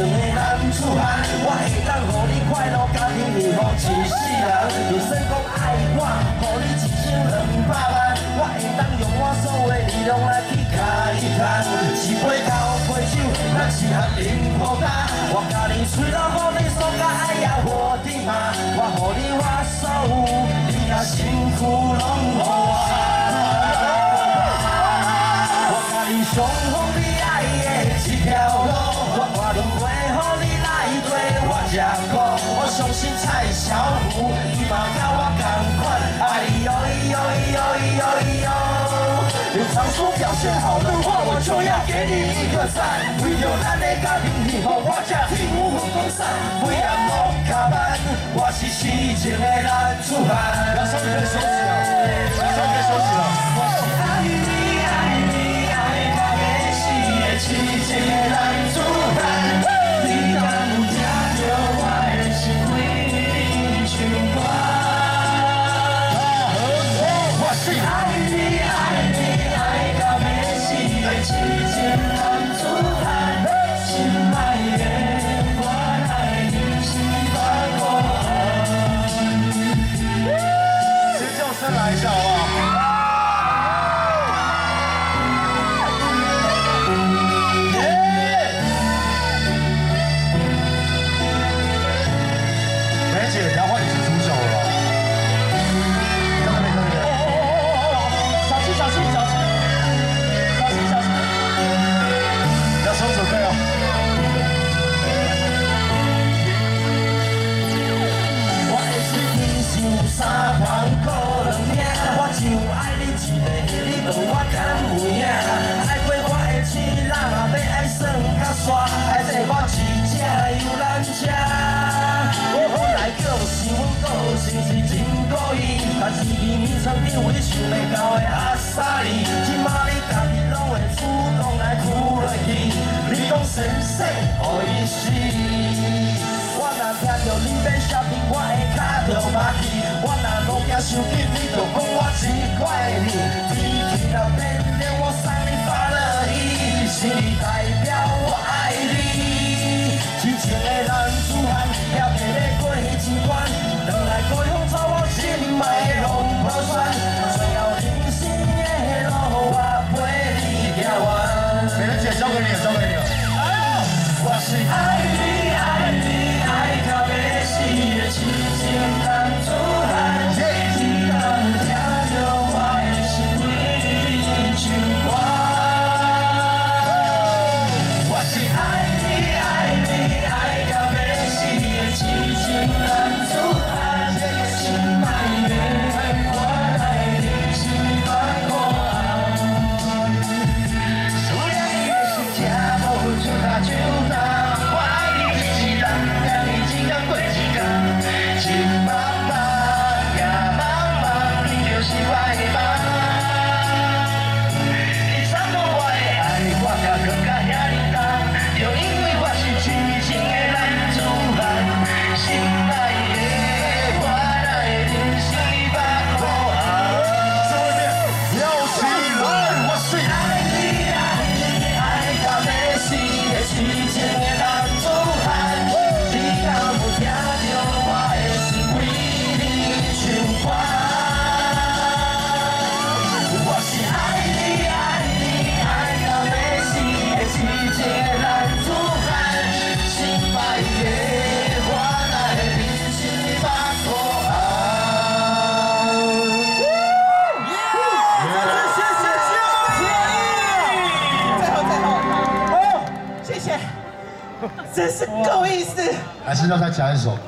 两个人子汉，我会当予你快乐，家庭幸福一世人。就算讲爱我，予你一千两百万，我会当用我所有力量来去甲伊。一杯交杯酒，咱一合饮好干。我甲你吹到好你爽，爱呀火天。我予你我所有，你也辛苦。你常说表现好的话，我就要给你一个赞。为了咱的家庭幸福，我才体无分公散。不要莫卡班，我是世界的男子汉。一下好不好生命危险未到的阿萨你，今嘛你家己拢会主动来扑落去，你讲生死何意？我若听到你在声边，我会卡着麻痹。真是够意思。还是让他讲一首。